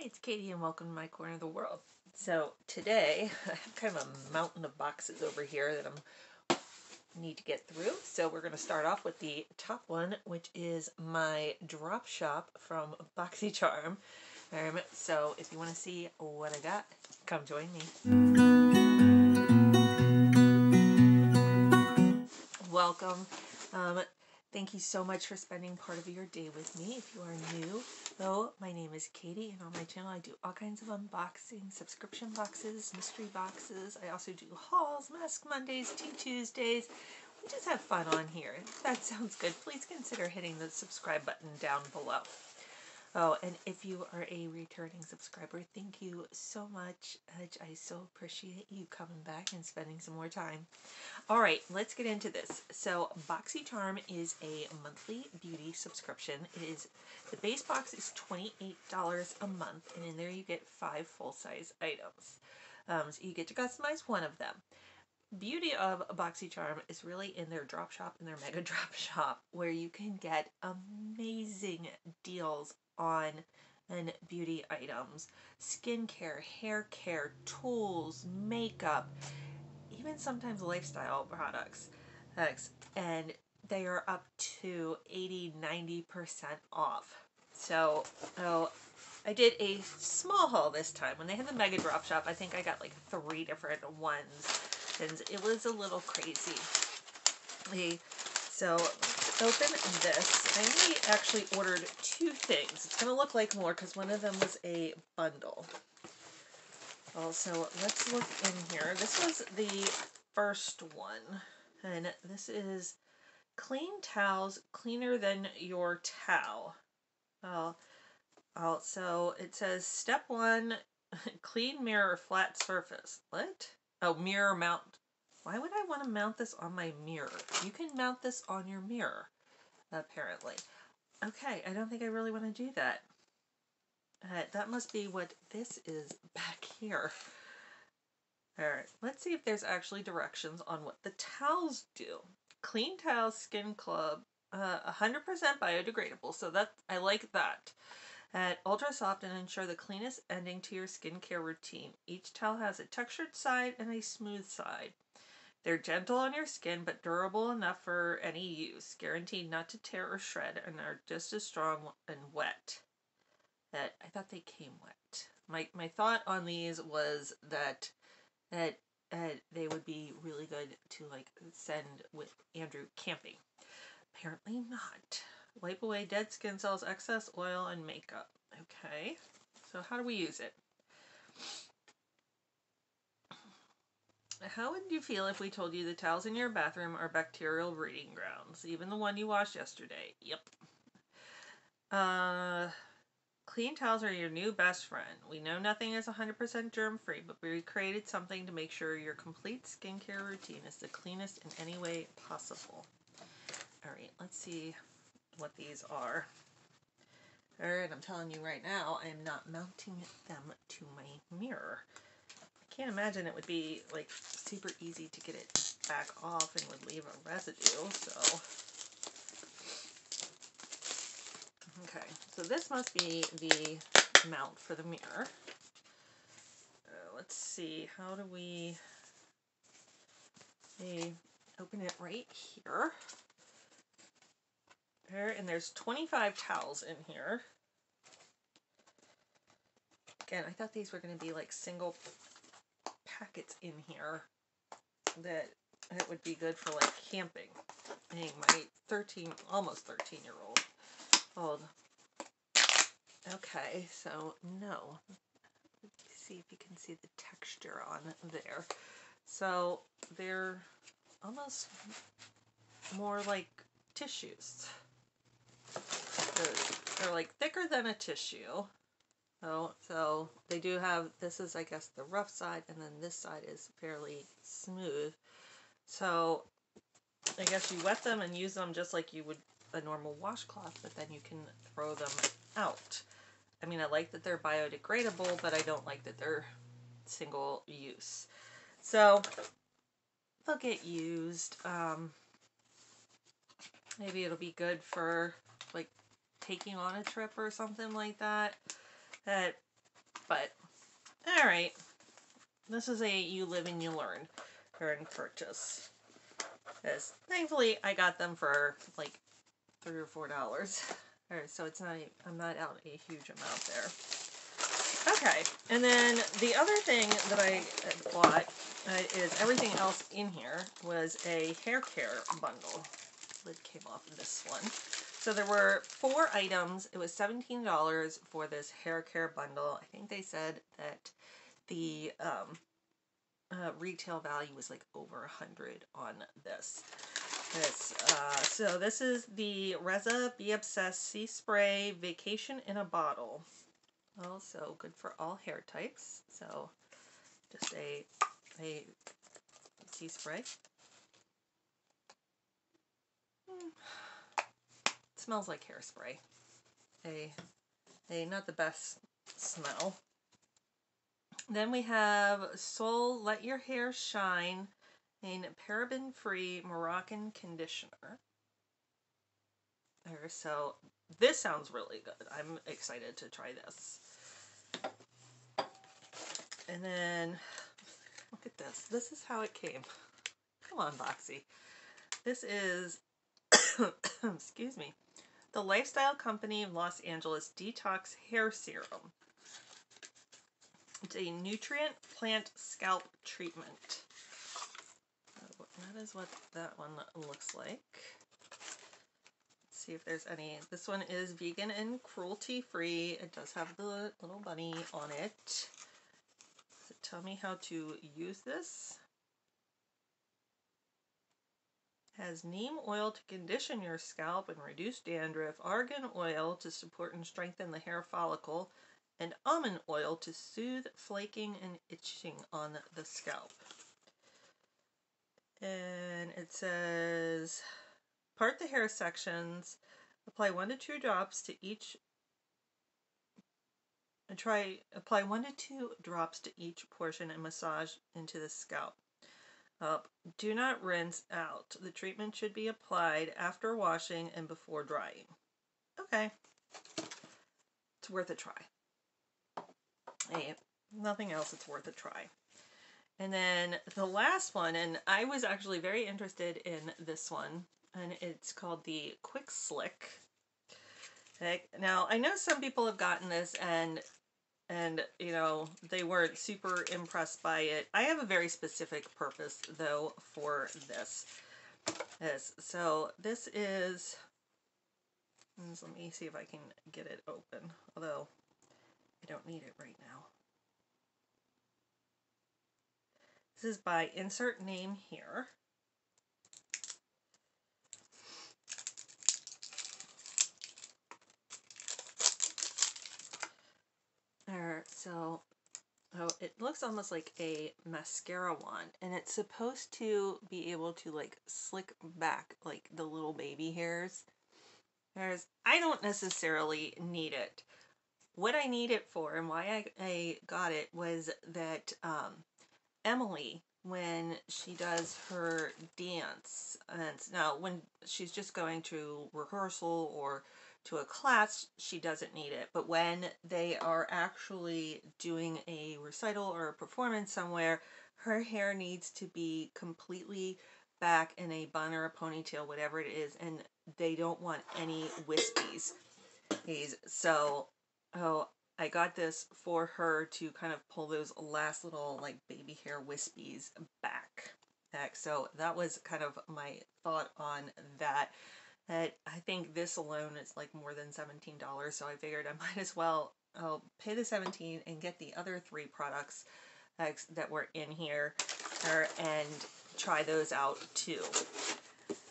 It's Katie and welcome to my corner of the world. So today I have kind of a mountain of boxes over here that I'm need to get through. So we're going to start off with the top one, which is my drop shop from BoxyCharm. Um, so if you want to see what I got, come join me. Welcome. Um, Thank you so much for spending part of your day with me. If you are new, though, my name is Katie, and on my channel I do all kinds of unboxing, subscription boxes, mystery boxes. I also do hauls, Mask Mondays, Tea Tuesdays. We just have fun on here. If that sounds good, please consider hitting the subscribe button down below. Oh, and if you are a returning subscriber, thank you so much. I so appreciate you coming back and spending some more time. All right, let's get into this. So BoxyCharm is a monthly beauty subscription. It is the base box is $28 a month, and in there you get five full-size items. Um, so you get to customize one of them beauty of BoxyCharm is really in their drop shop in their mega drop shop where you can get amazing deals on and beauty items, skincare, hair care, tools, makeup, even sometimes lifestyle products. And they are up to 80 90% off. So, oh, I did a small haul this time. When they had the Mega Drop Shop, I think I got like three different ones. And it was a little crazy. So open this. I actually ordered two things. It's going to look like more because one of them was a bundle. Also, let's look in here. This was the first one. And this is Clean Towels Cleaner Than Your Towel. Oh, oh, so it says step one, clean mirror flat surface. What? Oh, mirror mount why would I want to mount this on my mirror? You can mount this on your mirror, apparently. Okay, I don't think I really want to do that. Uh, that must be what this is back here. Alright, let's see if there's actually directions on what the towels do. Clean Towels Skin Club, 100% uh, biodegradable, so that I like that. At ultra soft and ensure the cleanest ending to your skincare routine. Each towel has a textured side and a smooth side. They're gentle on your skin but durable enough for any use, guaranteed not to tear or shred, and are just as strong and wet. That I thought they came wet. My my thought on these was that that uh, they would be really good to like send with Andrew camping. Apparently not. Wipe away dead skin cells, excess oil, and makeup. Okay, so how do we use it? How would you feel if we told you the towels in your bathroom are bacterial breeding grounds? Even the one you washed yesterday. Yep. Uh, clean towels are your new best friend. We know nothing is 100% germ free, but we created something to make sure your complete skincare routine is the cleanest in any way possible. Alright, let's see what these are. Alright, I'm telling you right now, I am not mounting them to my mirror can't imagine it would be like super easy to get it back off and would leave a residue, so. Okay, so this must be the mount for the mirror. Uh, let's see, how do we, we open it right here. There, and there's 25 towels in here. Again, I thought these were going to be like single packets in here that it would be good for like camping. Being my 13, almost 13 year old old. Okay, so no. See if you can see the texture on there. So they're almost more like tissues. They're, they're like thicker than a tissue. Oh, so they do have, this is I guess the rough side and then this side is fairly smooth. So I guess you wet them and use them just like you would a normal washcloth, but then you can throw them out. I mean, I like that they're biodegradable, but I don't like that they're single use. So they'll get used. Um, maybe it'll be good for like taking on a trip or something like that that but all right. This is a you live and you learn earn purchase. Because thankfully I got them for like three or four dollars. So it's not, I'm not out a huge amount there. Okay, and then the other thing that I bought uh, is everything else in here was a hair care bundle. Lid came off of this one. So there were four items. It was $17 for this hair care bundle. I think they said that the um, uh, retail value was like over a hundred on this. This, uh, so this is the Reza Be Obsessed Sea Spray Vacation in a Bottle. Also good for all hair types. So just a, a sea spray. Mm. Smells like hairspray. A, a not the best smell. Then we have Soul Let Your Hair Shine in paraben-free Moroccan conditioner. There, So this sounds really good. I'm excited to try this. And then, look at this. This is how it came. Come on, Boxy. This is, excuse me, the Lifestyle Company of Los Angeles Detox Hair Serum. It's a nutrient plant scalp treatment. Uh, that is what that one looks like. Let's see if there's any. This one is vegan and cruelty free. It does have the little bunny on it. Does it tell me how to use this? Has neem oil to condition your scalp and reduce dandruff, argan oil to support and strengthen the hair follicle, and almond oil to soothe flaking and itching on the scalp. And it says, part the hair sections, apply one to two drops to each and try apply one to two drops to each portion and massage into the scalp. Uh, do not rinse out. The treatment should be applied after washing and before drying. Okay. It's worth a try. Hey, nothing else, it's worth a try. And then the last one, and I was actually very interested in this one, and it's called the Quick Slick. Now, I know some people have gotten this and and you know they weren't super impressed by it. I have a very specific purpose though for this. This so this is. Mm, let me see if I can get it open. Although I don't need it right now. This is by insert name here. There, so oh, it looks almost like a mascara wand, and it's supposed to be able to like slick back like the little baby hairs. There's, I don't necessarily need it. What I need it for and why I, I got it was that um, Emily when she does her dance. And now, when she's just going to rehearsal or to a class, she doesn't need it. But when they are actually doing a recital or a performance somewhere, her hair needs to be completely back in a bun or a ponytail, whatever it is, and they don't want any wispies. So, oh, I got this for her to kind of pull those last little like baby hair wispies back. So that was kind of my thought on that. That I think this alone is like more than $17, so I figured I might as well I'll pay the 17 and get the other three products that were in here er, and try those out too.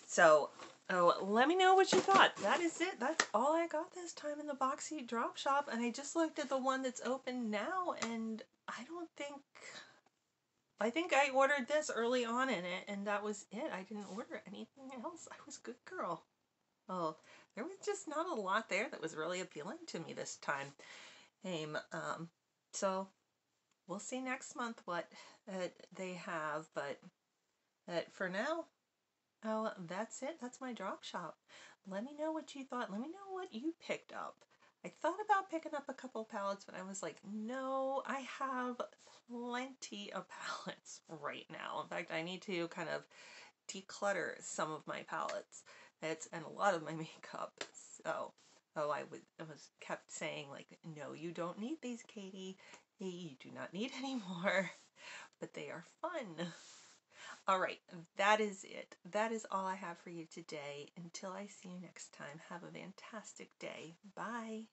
So Oh, let me know what you thought. That is it. That's all I got this time in the Boxy Drop Shop. And I just looked at the one that's open now, and I don't think... I think I ordered this early on in it, and that was it. I didn't order anything else. I was good girl. Oh, there was just not a lot there that was really appealing to me this time. Um, so we'll see next month what uh, they have, but uh, for now, Oh, that's it. That's my drop shop. Let me know what you thought. Let me know what you picked up. I thought about picking up a couple palettes, but I was like, no, I have plenty of palettes right now. In fact, I need to kind of declutter some of my palettes. It's and a lot of my makeup. So, oh, I was I was kept saying like, no, you don't need these, Katie. You do not need any more. But they are fun. All right, that is it. That is all I have for you today. Until I see you next time, have a fantastic day. Bye.